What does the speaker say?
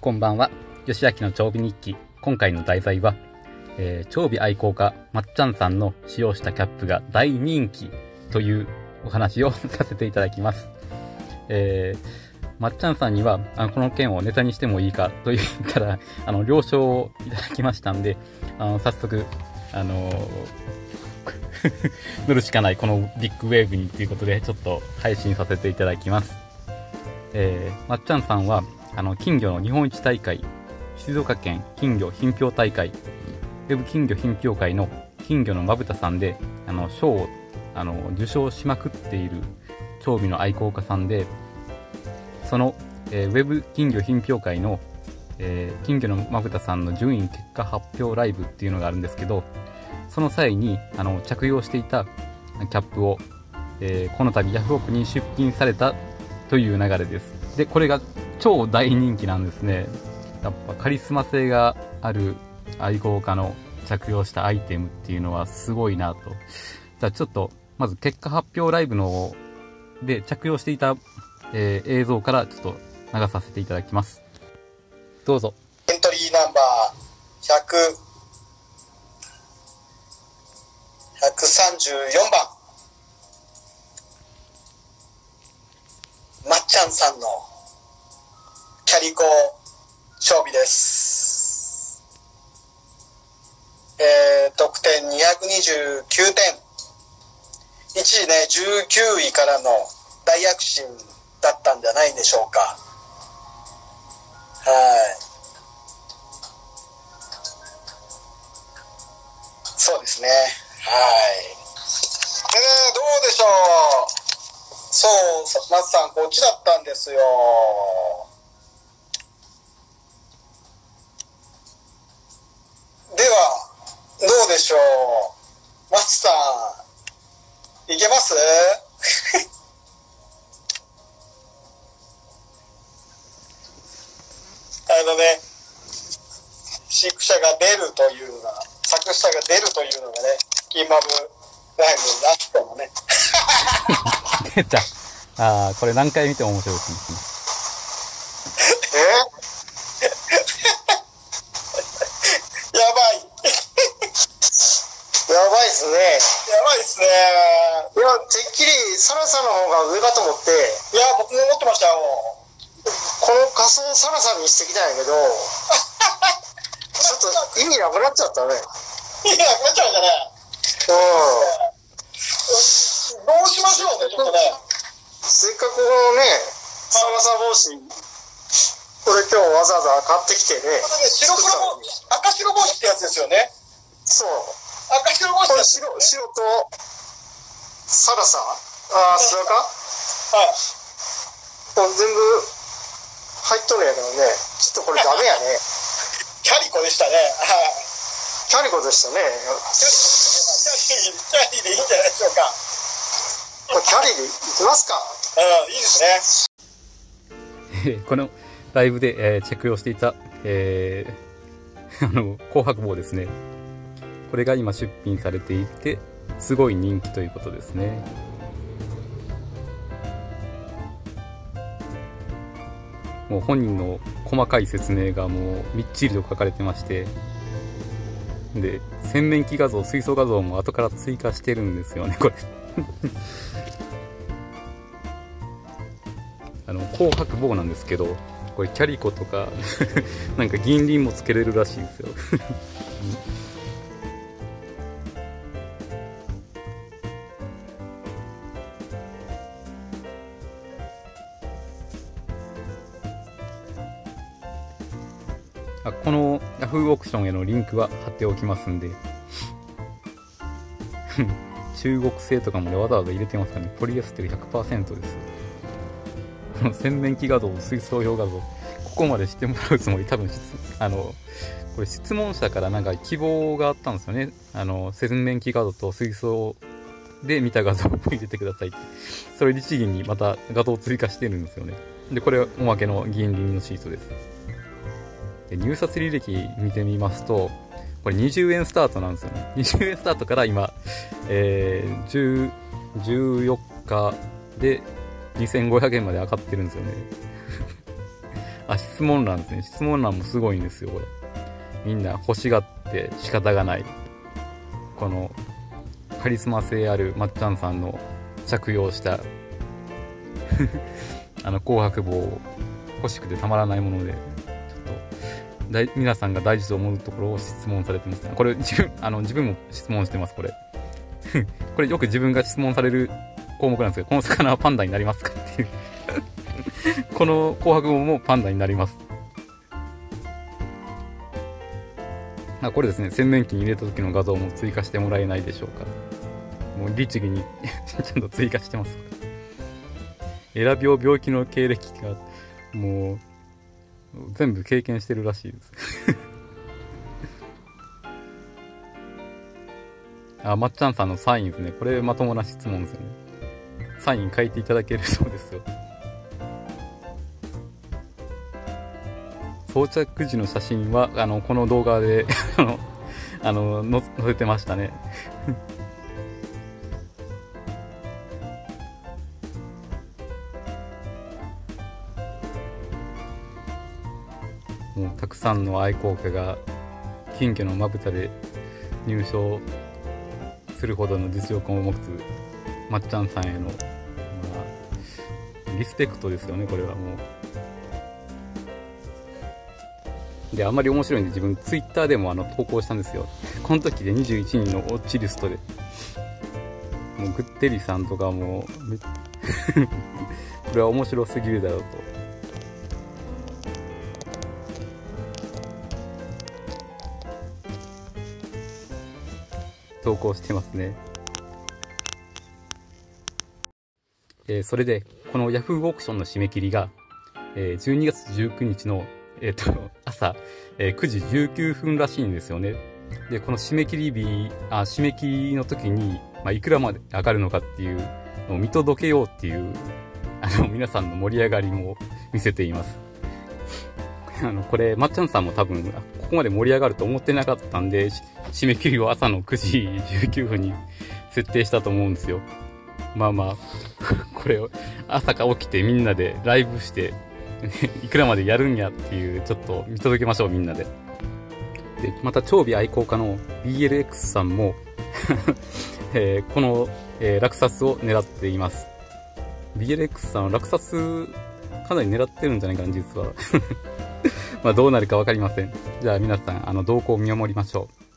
こんばんは。吉明の長尾日記。今回の題材は、えー、長尾愛好家、まっちゃんさんの使用したキャップが大人気というお話を させていただきます。えー、まっちゃんさんには、あの、この件をネタにしてもいいかと言ったら、あの、了承をいただきましたんで、あの、早速、あのー、乗るしかないこのビッグウェーブにということで、ちょっと配信させていただきます。えー、まっちゃんさんは、あの、金魚の日本一大会、静岡県金魚品評大会、ウェブ金魚品評会の金魚のまぶたさんで、あの、賞を、あの、受賞しまくっている調味の愛好家さんで、その、えー、ウェブ金魚品評会の、えー、金魚のまぶたさんの順位結果発表ライブっていうのがあるんですけど、その際に、あの、着用していたキャップを、えー、この度ヤフオクに出品されたという流れです。で、これが超大人気なんですね。やっぱカリスマ性がある愛好家の着用したアイテムっていうのはすごいなと。じゃあちょっと、まず結果発表ライブので着用していた、えー、映像からちょっと流させていただきます。どうぞ。エントリーナンバー100、134番。まっちゃんさんのキャリコ勝利です。えー、得点229点。一時ね、19位からの大躍進だったんじゃないでしょうか。はい。そうですね。はい。でね、どうでしょう？そう、松さん、こっちだったんですよ。しょう。松さん、いけます？あのね、飼育者が出るというのが、作者が出るというのがね、キーマブライブラストのね。出た。ああ、これ何回見ても面白いですね。えですね。やばいっすね。いや、てっきりサラサの方が上かと思って。いや、僕も思ってましたよ。この仮装サラサにしてきたんやけど、ちょっと意味なくなっちゃったね。意味なくなっちゃうんだね。うん。どうしましょうね、ちょっとね。せっかくこのね、サラサ帽子、これ今日わざわざ買ってきてね。白黒帽子、赤白帽子ってやつですよね。そう。赤白帽子だ白白とサラサ？ああそれかはい。これ全部入っとるんやけどね。ちょっとこれダメやね。キャリコでしたね。はいキャリコでしたね。キャリキャリでいいんじゃないでしょうか。キャリでいきますか。うんいいですね。このライブで、えー、着用していた、えー、あの紅白帽ですねこれが今出品されていてすごい人気ということですね。もう本人の細かい説明がもうみっちりと書かれてましてで洗面器画像水槽画像も後から追加してるんですよねこれ。あの紅白棒なんですけどこれキャリコとか なんか銀鱗もつけれるらしいんですよ。この Yahoo! オークションへのリンクは貼っておきますんで。中国製とかもねわざわざ入れてますからね。ポリエステル100%です。洗面器画像水槽表画像。ここまでしてもらうつもり。多分あのこれ質問者からなんか希望があったんですよね。あの洗面器画像と水槽で見た画像を入れてくださいって。それ律儀にまた画像を追加してるんですよね。でこれおまけの銀輪のシートです。で入札履歴見てみますと、これ20円スタートなんですよね。20円スタートから今、えー、14日で2500円まで上がってるんですよね。あ、質問欄ですね。質問欄もすごいんですよ、これ。みんな欲しがって仕方がない。この、カリスマ性あるまっちゃんさんの着用した あの、紅白棒欲しくてたまらないもので、皆さんが大事と思うところを質問されてますね。これ、自分、あの、自分も質問してます、これ。これよく自分が質問される項目なんですけど、この魚はパンダになりますかっていう この紅白棒もパンダになります。あ、これですね、洗面器に入れた時の画像も追加してもらえないでしょうか。もう律儀に ちゃんと追加してます。選びを病気の経歴が、もう、全部経験してるらしいです あ、まっちゃんさんのサインですね。これまともな質問ですよね。サイン書いていただけるそうですよ。装着時の写真は、あの、この動画で あの、あの、載せてましたねもうたくさんの愛好家が金魚のまぶたで入賞するほどの実力を持つまっちゃんさんへの、まあ、リスペクトですよねこれはもう。であんまり面白いんで自分ツイッターでもあの投稿したんですよ。この時で21人のオッチリストで。もうグッテリさんとかもう これは面白すぎるだろうと。投稿してますね。えー、それで、この Yahoo オークションの締め切りが、えー、12月19日の、えっ、ー、と、朝、えー、9時19分らしいんですよね。で、この締め切り日、あ、締め切りの時に、まあ、いくらまで上がるのかっていうのを見届けようっていう、あの、皆さんの盛り上がりも見せています。あの、これ、まっちゃんさんも多分、ここまで盛り上がると思ってなかったんで、締め切りを朝の9時19分に設定したと思うんですよ。まあまあ、これを朝か起きてみんなでライブして いくらまでやるんやっていう、ちょっと見届けましょう、みんなで。で、また、長尾愛好家の BLX さんもえー、この、えー、落札を狙っています。BLX さんは落札かなり狙ってるんじゃないかな、実は。まあどうなるかわかりません。じゃあ皆さん、あの、動向を見守りましょう。